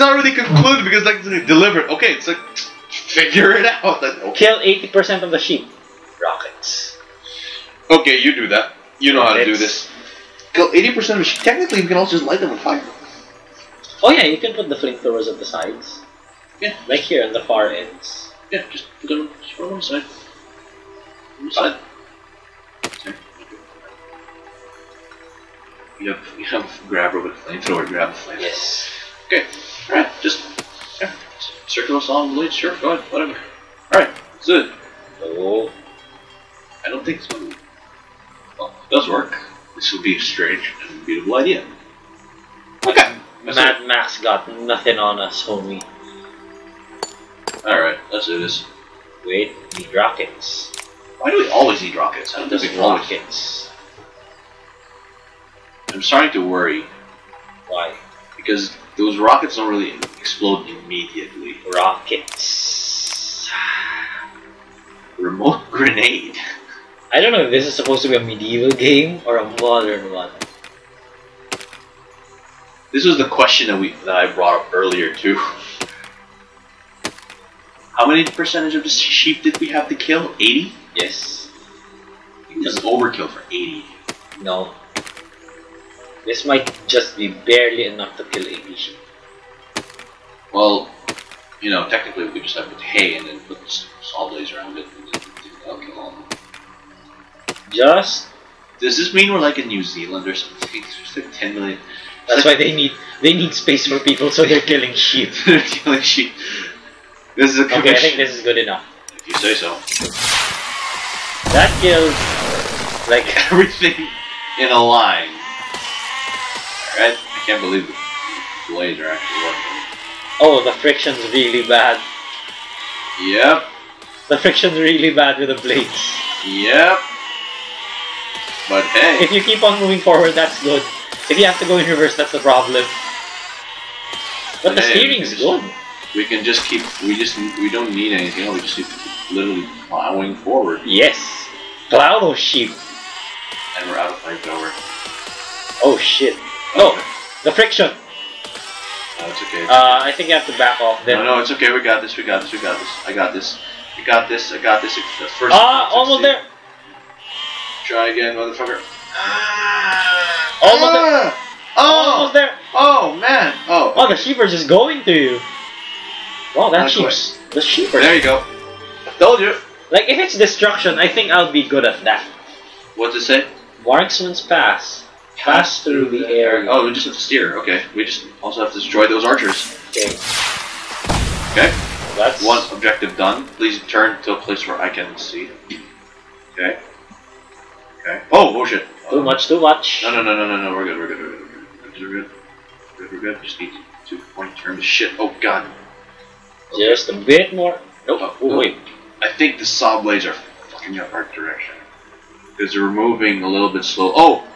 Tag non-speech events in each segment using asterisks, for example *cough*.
not really concluded because like it's delivered. Okay, it's like *laughs* figure it out. Like, okay. Kill 80% of the sheep. Rockets. okay, you do that. You know how to do this. Kill eighty percent of the sheep. Technically, we can also just light them on fire. Oh yeah, you can put the flamethrowers at the sides. Yeah. Like here on the far ends. Yeah, just put them just put them on the side. On the side. You have you have grabber with flamethrower. Grab the flamethrower. Yes. Okay. Alright, just yeah. Circular solid blades, sure, go ahead, whatever. Alright, that's it. Oh. I don't think one well, it does work. This would be a strange and beautiful idea. Okay. It. Mad Max got nothing on us, homie. Alright, let's do this. Wait, need rockets. Why do we always need rockets? I don't think Just we rockets. I'm starting to worry Why? because those rockets don't really explode immediately. Rockets. Remote *laughs* grenade. I don't know if this is supposed to be a medieval game or a modern one. This was the question that we that I brought up earlier too. How many percentage of the sheep did we have to kill? 80? Yes. This is overkill for 80. No. This might just be barely enough to kill 80 sheep. Well, you know, technically we could just have put hay and then put saw blades around it and then that'll kill all of them. Just Does this mean we're like in New Zealand or something? *laughs* There's like 10 million. that's why they need they need space for people, so they're killing sheep. *laughs* They're killing sheep. This is a Okay, I think this is good enough. If you say so. That kills like *laughs* Everything in a line. I can't believe the blades are actually working. oh the friction's really bad. Yep. The friction's really bad with the blades. Yep. But hey. If you keep on moving forward, that's good. If you have to go in reverse, that's the problem. But the Hey, steering's just- good. We can just keep. We just. We don't need anything. else, We just keep literally plowing forward, Yes. Plow those sheep. and we're out of flamethrower. Oh shit. No, the friction. No, it's okay. Uh, I think you have to back off then. no, no, it's okay. We got this. We got this. We got this. I got this. We got this. I got this. The first. Ah, almost there. Try again, motherfucker. Almost there. Ah! Oh! Almost there. Oh man! Oh. Oh, the sheep are just going to you. Wow, that Not sheep's the sheep are There you go. Told you. like if it's destruction, I think I'll be good at that. What's it say? Marksman's pass pass through the air. Oh, we just have to steer. Okay. We just also have to destroy those archers. Okay. Okay. That's one objective done. Please turn to a place where I can see. Okay. Okay. Oh, oh shit. Too much, too much. No, no, no, no, no, no. We're good. We're good. We're good. We're good. We're good. We're good. We're good. Just need to point turn the shit. Oh god. Okay. Just a bit more. Nope. Oh, oh, wait. I think the saw blades are fucking up our direction because they're moving a little bit slow. Oh,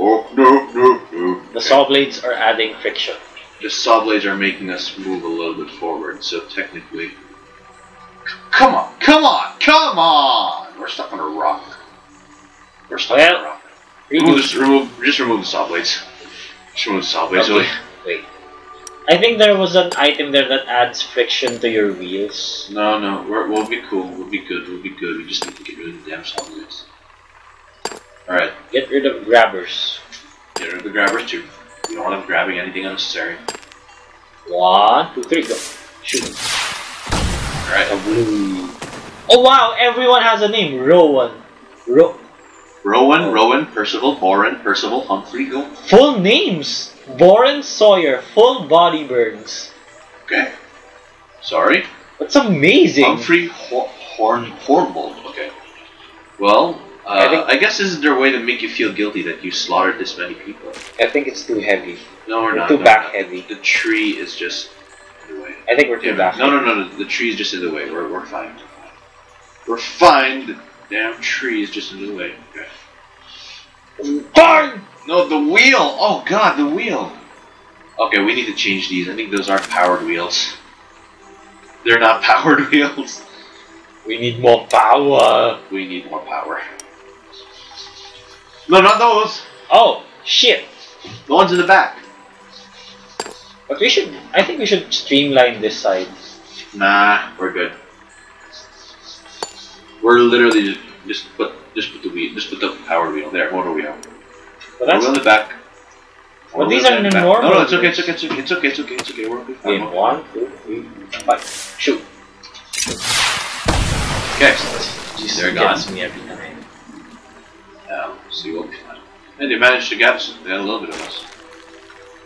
the saw blades are adding friction. The saw blades are making us move a little bit forward, so technically. Come on! Come on! Come on! We're stuck on a rock. We're stuck on a rock. Remove, Really? this, remove, just remove the saw blades. Just remove the saw blades. Okay. Wait. I think there was an item there that adds friction to your wheels. No, no, we're, we'll be cool. We'll be good. We'll be good. We just need to get rid of the damn saw blades. Alright, Get rid of grabbers. get rid of the grabbers too. We don't want them grabbing anything unnecessary. One, two, three, go. Shoot. Alright, A blue. Oh wow, everyone has a name. Rowan. Ro Rowan, oh. Rowan, Percival, Boren, Percival, Humphrey, go. full names. Boren Sawyer, full body burns. Okay. Sorry. That's amazing. Humphrey Hor- Horn Hornbold. Okay. Well, uh, I think- I guess this is their way to make you feel guilty that you slaughtered this many people. I think it's too heavy. No, we're We're not. too no, back we're heavy. The tree is just in the way. I think we're too back. No, no, no, no. The tree is just in the way. We're, we're fine. We're fine. The damn tree is just in the way. Okay. Burn! No, the wheel. Oh God, the wheel. Okay, we need to change these. I think those aren't powered wheels. They're not *laughs* powered wheels. We need more power. We need more power. No, not those. Oh, shit. The ones in the back. But we should. I think we should streamline this side. Nah, we're good. We're literally just, just put just put the wheel just put the power wheel there, motor wheel. But that's wheel in the back. But these are the normal No, no, it's okay, it's okay, it's okay, it's okay, it's okay, it's okay. We're okay. in fine. one, two, three, five. Shoot. Okay. Just They're gone. me every time. Um, see what we find. And they managed to get us. They had a little bit of us.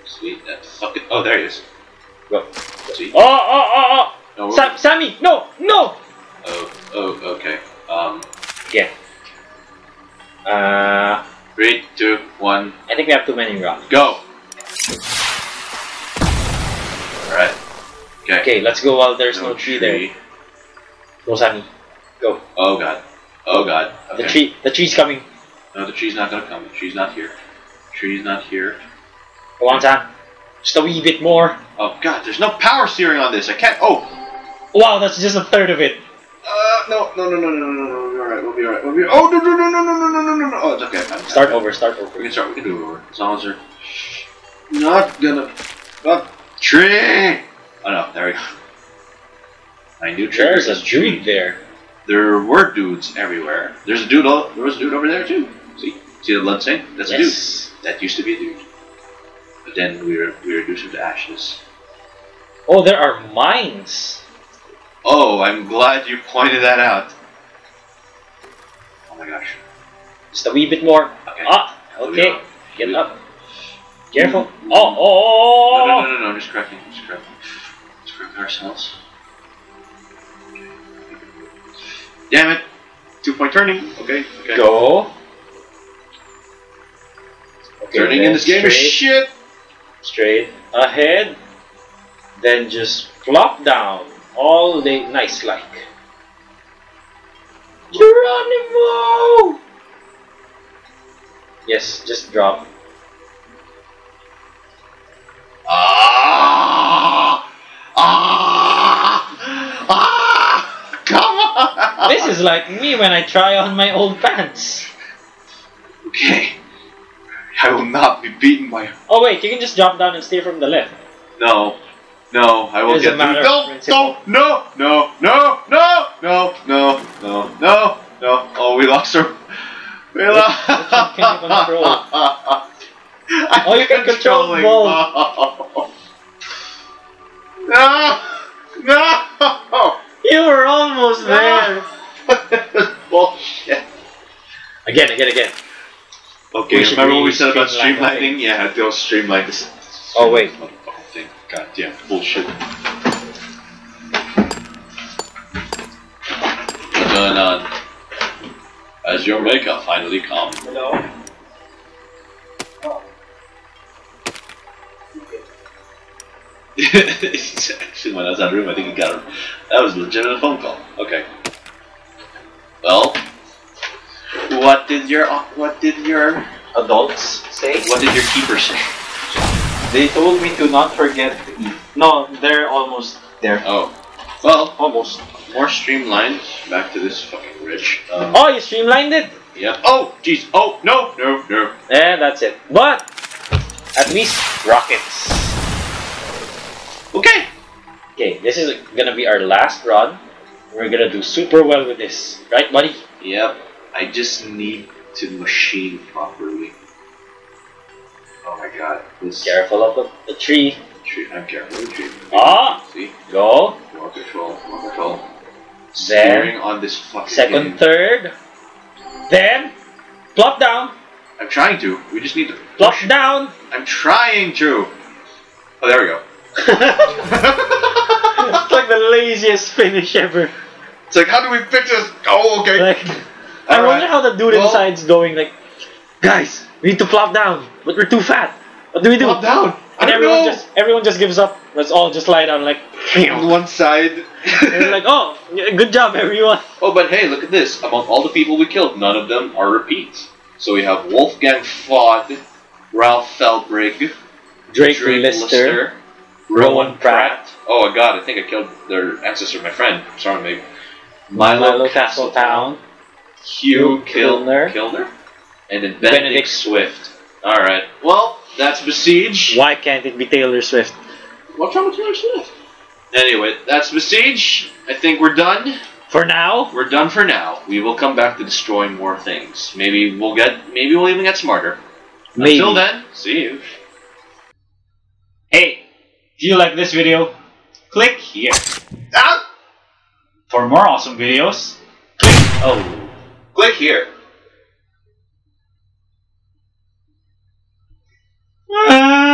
Sweet. That fucking. Oh, there he is. Go. See? Oh, oh, oh, No, oh! we're- Sam, Sammy, no, no! Oh, oh, okay. Um, Yeah. Uh, three, two, one, I think we have too many rocks. go. All right. Okay. Okay, let's go while there's no, tree, there. tree. Go, Sammy. Go. Oh god. Oh god. Okay. The tree, the tree's coming. No, the tree's not gonna come. The tree's not here. tree's not here. Come on, Sam. Just a wee bit more. Oh god, there's no power steering on this. I can't. Oh. Wow, that's just a third of it. Uh, no, no, no, no, no, no, no. We'll be alright. We'll be alright. We'll be. Oh no, no, no, no, no, no, no, no, no, no. Oh, it's okay. I'm, Start over, start We can start. We can do it over. As long as they're not gonna. Not tree. Oh no, there we go. I knew tree There's a tree. there. There were dudes everywhere. There's a dude. All, there was a dude over there too. See, see the blood stain? That's a dude. That used to be a dude. But then we were we reduced him to ashes. Oh, there are mines. Oh, I'm glad you pointed that out. Oh my gosh. Just a wee bit more. Okay. Ah, okay. Get we- up. Careful. Oh, oh, oh, No, oh, no, no, no, no, just correcting, just correcting. Just correcting ourselves. Damn it! Two point turning. Okay, okay. Go. Turning in this game is straight, shit! straight ahead. Then just flop down. All day, nice like. Geronimo! Yes, just drop. Ah! Ah! Ah! Come on! This is like me when I try on my old pants. Okay. I will not be beaten by. Oh wait, you can just drop down and steer from the left. No. No, I will It is a get through. of No, no, no, no, no, no, no, no, no, no. Oh, we lost our. We lost. can you *laughs* control? Oh, you can control both. No, no. You were almost there. *laughs* Bullshit. Again, again, again. Okay, We should remember what we said about streamlining? Yeah, they'll streamline this. Oh, wait. Motherfucking thing. God damn, bullshit. What's going on? Has your makeup finally come? No. Actually, when I was out of the room, I think he got a, that was a legitimate phone call. Okay. Well, what did your what did your Adults say? what did your keeper say? They told me to not forget to eat. No, they're almost there. Oh, well, Almost. more streamlined. Back to this fucking rich. Um, Oh, you streamlined it? Yeah. Oh, jeez. Oh, no, no, no. And that's it. But, at least, rockets. Okay. Okay, this is gonna be our last run. We're gonna do super well with this. Right, buddy? Yep. I just need to machine properly. Oh my god. This Careful of the, the tree. tree. I'm careful with the tree. Ah! See? Go. More control. More control. Then, Steering on this fucking second, game. third. Then, plop down. I'm trying to. We just need to. Plop down. I'm trying to. Oh, there we go. *laughs* it's like the laziest finish ever. It's like, how do we fix this? Oh, okay. Like, I Alright. wonder how the dude Well- inside's going. Like, guys, we need to flop down, but we're too fat. What do we do? Drop down. I And everyone know. just everyone just gives up. Let's all just lie down like. on one side. And like, oh, good job, everyone. Oh, but hey, look at this. Among all the people we killed, none of them are repeats. So we have Wolfgang Fod, Ralph Felbrig, Drake, Lister, Rowan Pratt, Oh my god, I think I killed their ancestor, my friend. Sorry, maybe. Milo, Castletown, Hugh Hugh Kil- Kilner. Kilner, and then Benedict, Benedict Swift. Alright, well, that's Besiege. Why can't it be Taylor Swift? What's wrong with Taylor Swift? Anyway, that's Besiege. I think we're done. For now, We're done for now. We will come back to destroy more things. Maybe we'll get. Maybe we'll even get smarter. maybe. Until then, see you. Hey, if you like this video, click here. Ah! For more awesome videos, click oh. Click here. Ah!